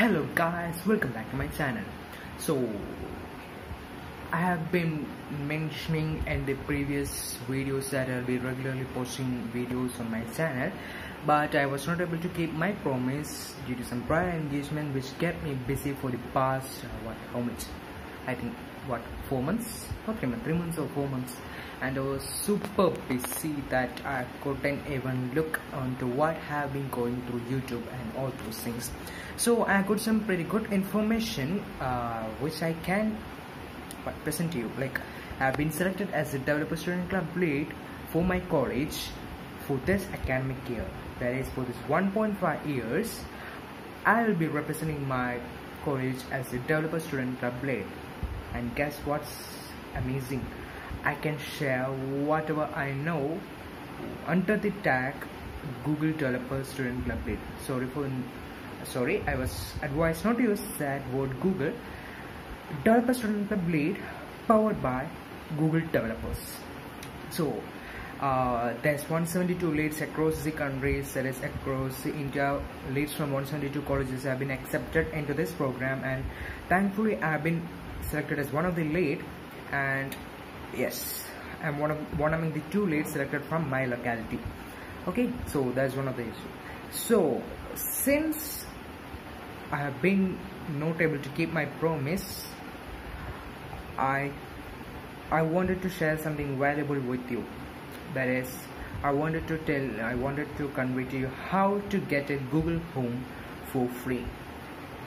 hello guys. Welcome back to my channel. So i have been mentioning in the previous videos that i'll be regularly posting videos on my channel but i was not able to keep my promise due to some prior engagement which kept me busy for the past uh, what how much i think what four months not three months three months or four months and I was super busy that I couldn't even look onto what have been going through YouTube and all those things. So I got some pretty good information uh, which I can present to you. Like I've been selected as a developer student club lead for my college for this academic year. That is for this 1.5 years. I will be representing my college as a developer student club lead. And guess what's amazing? I can share whatever I know under the tag Google Developer Student Club Lead. Sorry for sorry, I was advised not to use that word Google. Developer Student Club Lead powered by Google developers. So uh, there's 172 leads across the country, that is across India. Leads from 172 colleges have been accepted into this program, and thankfully, I've been selected as one of the lead. And yes i'm one of one among the two leads selected from my locality. Okay so that's one of the issue. So since i have been not able to keep my promise i i wanted to share something valuable with you. That is i wanted to tell i wanted to convey to you how to get a google home for free.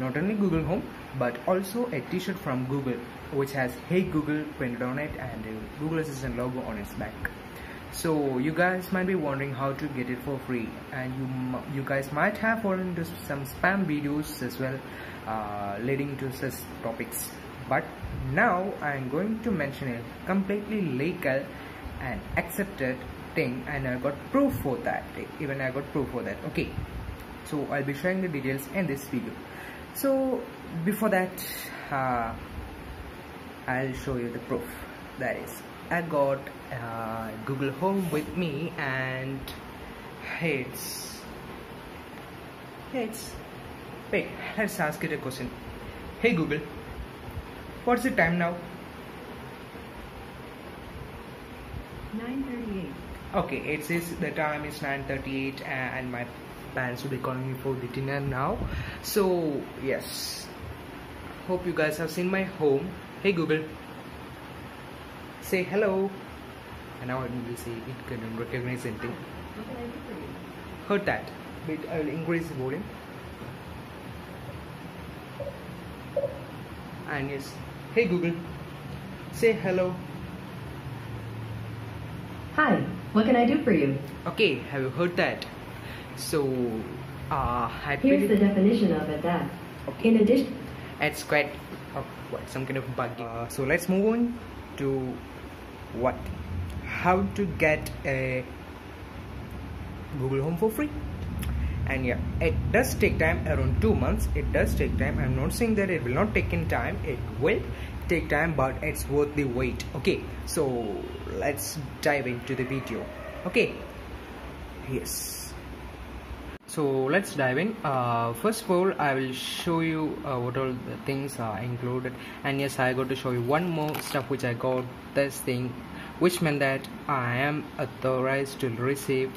Not only google home but also a t-shirt from google which has hey google printed on it and a google assistant logo on its back. So you guys might be wondering how to get it for free and you you guys might have fallen into some spam videos as well uh, leading to such topics. But now i'm going to mention a completely legal and accepted thing and i got proof for that even i got proof for that. Okay so i'll be sharing the details in this video. So before that uh, I'll show you the proof. That is I got uh, Google Home with me and it's it's wait let's ask it a question. Hey Google what's the time now? 9.38 okay it says the time is 9.38 and my parents will be calling me for the dinner now. So yes hope you guys have seen my home. Hey google. Say hello. And now I will say it can recognize anything. What can I do for you? heard that. But I will increase the volume. And yes. Hey google. Say hello. Hi, what can I do for you? okay have you heard that? So uh I Here's the definition of it that. Okay. In addition, it's quite oh, what some kind of bug uh, so let's move on to what? How to get a google home for free. And yeah it does take time around two months. It does take time. I'm not saying that it will not take in time. It will take time but it's worth the wait. Okay so let's dive into the video. Okay. Yes so let's dive in. Uh, first of all i will show you uh, what all the things are included. And yes i got to show you one more stuff which i got this thing which meant that i am authorized to receive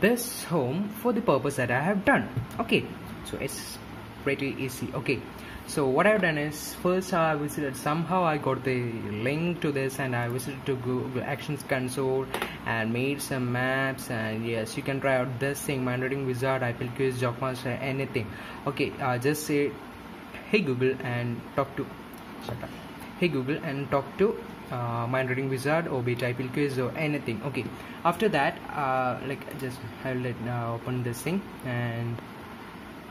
this home for the purpose that i have done. Okay so it's pretty easy. Okay. So what I've done is first I visited somehow I got the link to this and I visited to Google Actions console and made some maps and yes you can try out this thing Mindreading Wizard, IPL Quiz, Jobmaster, anything. Okay uh, just say hey Google and talk to shut up. Hey Google and talk to uh, Mindreading Wizard or be it IPL Quiz or anything. Okay. After that uh, like just I'll let uh, open this thing and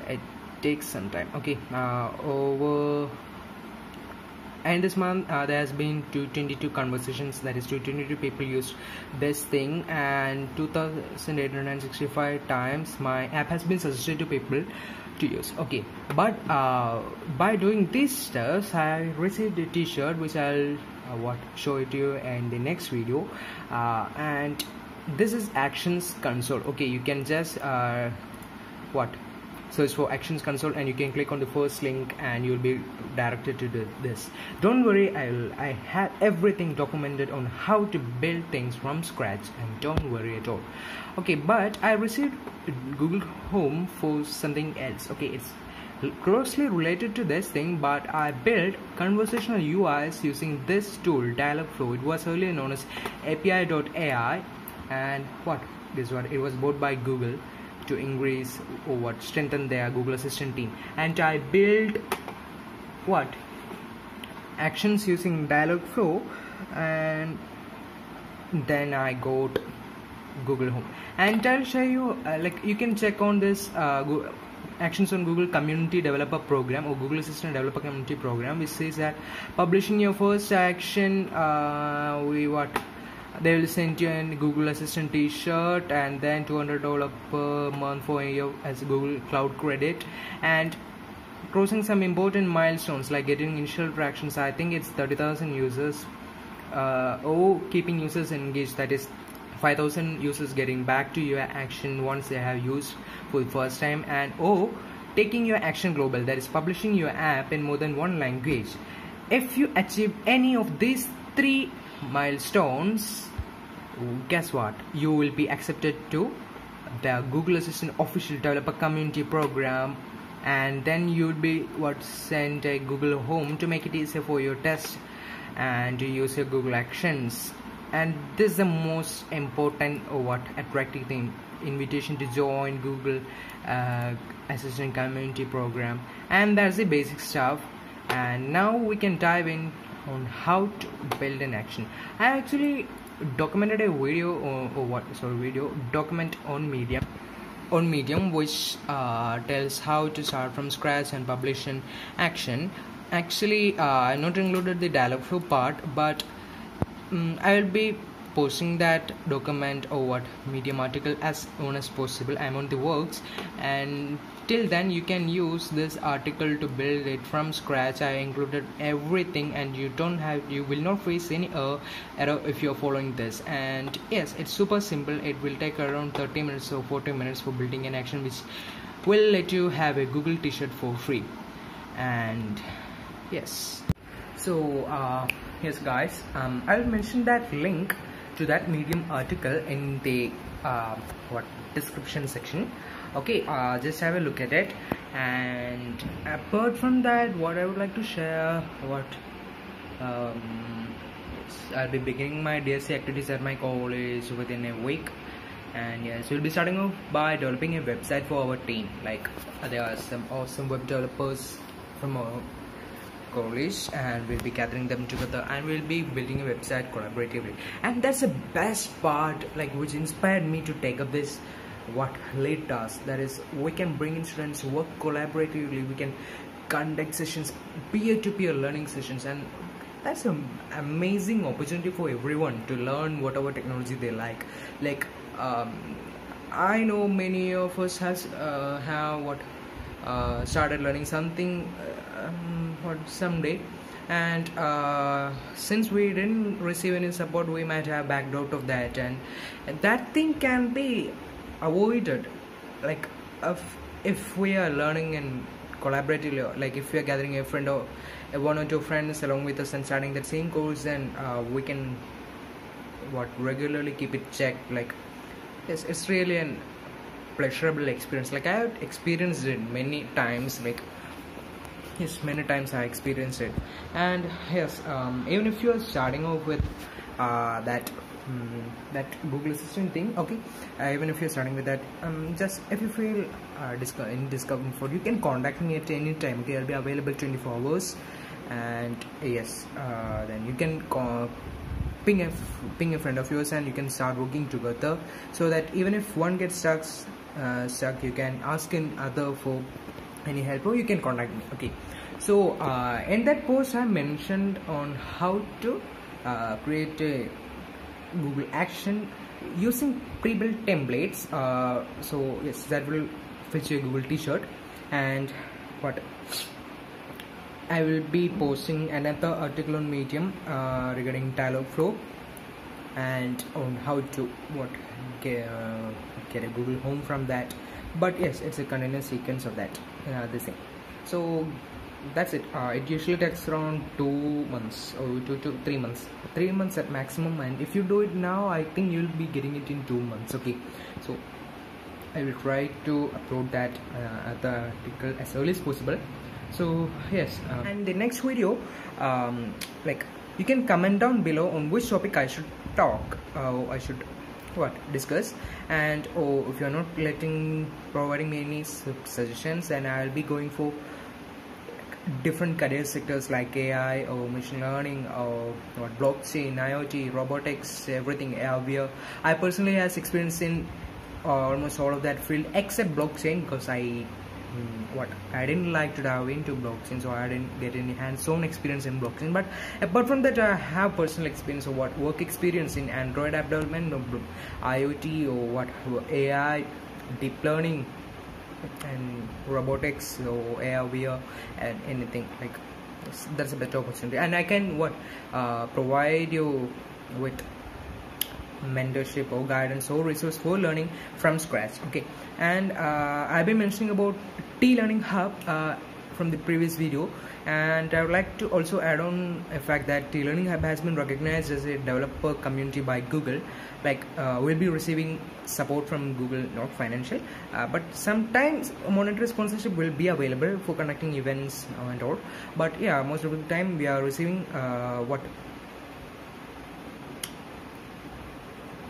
it takes some time. Okay uh, over and this month uh, there has been 222 conversations that is 222 people used this thing and 2865 times my app has been suggested to people to use. Okay but uh, by doing these steps i received a t-shirt which i'll uh, what show it to you in the next video. Uh, and this is actions console. Okay you can just uh, what search for actions console and you can click on the first link and you'll be directed to this. Don't worry i'll i have everything documented on how to build things from scratch and don't worry at all. Okay but i received google home for something else. Okay it's closely related to this thing but i built conversational uis using this tool dialogflow it was earlier known as api.ai and what? This one it was bought by google to increase or what strengthen their google assistant team. And i built what? Actions using dialogflow and then i got google home. And i'll show you uh, like you can check on this uh, actions on google community developer program or google assistant developer community program. Which says that publishing your first action uh, we what they will send you a google assistant t-shirt and then $200 per month for a year as google cloud credit. And crossing some important milestones like getting initial tractions i think it's 30000 users. Uh, or keeping users engaged that is 5000 users getting back to your action once they have used for the first time. And or taking your action global that is publishing your app in more than one language. If you achieve any of these three milestones guess what? You will be accepted to the google assistant official developer community program and then you'd be what sent a google home to make it easier for your test and to use your google actions. And this is the most important or what attractive thing. Invitation to join google uh, assistant community program. And that's the basic stuff. And now we can dive in on how to build an action. I actually documented a video or, or what sorry video document on medium on medium which uh, tells how to start from scratch and publish an action. Actually uh, i not included the dialogflow part but um, i will be posting that document or what medium article as soon as possible. I'm on the works and till then you can use this article to build it from scratch. I included everything and you don't have you will not face any error if you're following this. And yes it's super simple. It will take around 30 minutes or 40 minutes for building an action which will let you have a google t-shirt for free. And yes. So uh, yes guys um, i'll mention that link to that medium article in the uh, what description section okay uh, just have a look at it. And apart from that what i would like to share what um, i'll be beginning my dsc activities at my college within a week. And yes we'll be starting off by developing a website for our team. Like uh, there are some awesome web developers from our college and we'll be gathering them together and we'll be building a website collaboratively. And that's the best part like which inspired me to take up this what late task that is we can bring in students work collaboratively we can conduct sessions peer-to-peer learning sessions and that's an amazing opportunity for everyone to learn whatever technology they like. Like um, i know many of us has uh, have what uh, started learning something uh, um, what someday. And uh, since we didn't receive any support we might have backed out of that. And that thing can be avoided like if if we are learning and collaboratively like if we are gathering a friend or one or two friends along with us and starting that same course then uh, we can what regularly keep it checked like yes it's really an pleasurable experience. Like i have experienced it many times like yes many times i experienced it. And yes um, even if you are starting off with uh, that um, that google assistant thing okay. Uh, even if you're starting with that um, just if you feel uh, in discomfort you can contact me at any time okay. I'll be available 24 hours. And yes uh, then you can ping a ping a friend of yours and you can start working together. So that even if one gets stuck uh, stuck you can ask in other for any help or you can contact me okay. So uh, in that post i mentioned on how to uh, create a google action using pre-built templates uh, so yes that will fetch a google t-shirt. And what? I will be posting another article on Medium uh, regarding Dialogflow and on how to what get, uh, get a google home from that. But yes it's a continuous sequence of that uh, this thing so that's it. Uh, it usually takes around two months or two to three months. Three months at maximum and if you do it now i think you'll be getting it in two months okay? So i will try to upload that uh, the article as early as possible. So yes uh, and the next video um, like you can comment down below on which topic i should talk uh, i should what discuss. And oh if you're not letting providing me any suggestions then i'll be going for different career sectors like AI or machine learning or what blockchain, IoT, robotics, everything. Uh, I personally has experience in uh, almost all of that field except blockchain because I mm, what I didn't like to dive into blockchain, so I didn't get any hands-on experience in blockchain. But apart from that, I have personal experience of what work experience in Android app development, IoT, or what AI, deep learning, and robotics or AR, VR, and anything like that's a better opportunity. And I can what uh, provide you with mentorship or guidance or resource for learning from scratch. Okay, and uh, I've been mentioning about T Learning Hub. Uh, from the previous video. And I would like to also add on a fact that the Learning Hub has been recognized as a developer community by Google. Like uh, we'll be receiving support from Google not financial. Uh, but sometimes monetary sponsorship will be available for conducting events and all. But yeah most of the time we are receiving uh, what?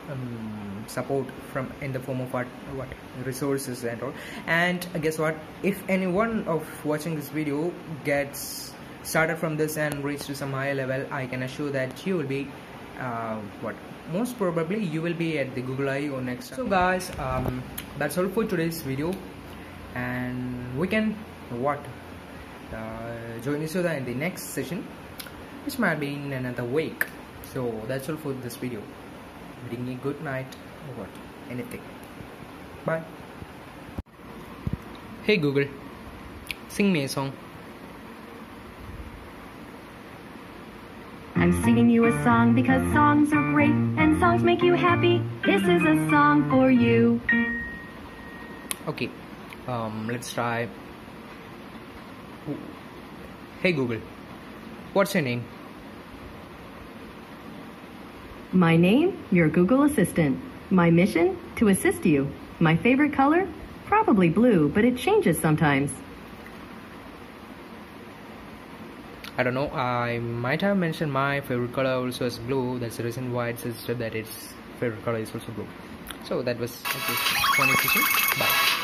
Um, support from in the form of what what resources and all. And guess what? If anyone of watching this video gets started from this and reach to some higher level i can assure that you will be uh, what? Most probably you will be at the google I/O next. So guys um, that's all for today's video. And we can what? Uh, join each other in the next session which might be in another week. So that's all for this video. You good night what anything. Bye. Hey google. Sing me a song. I'm singing you a song because songs are great and songs make you happy. This is a song for you. okay um let's try. Hey google. What's your name? My name, your Google Assistant. My mission, to assist you. My favorite color, probably blue, but it changes sometimes. I don't know. I might have mentioned my favorite color also as blue. That's the reason why it suggested that its favorite color is also blue. So that was, funny. Bye.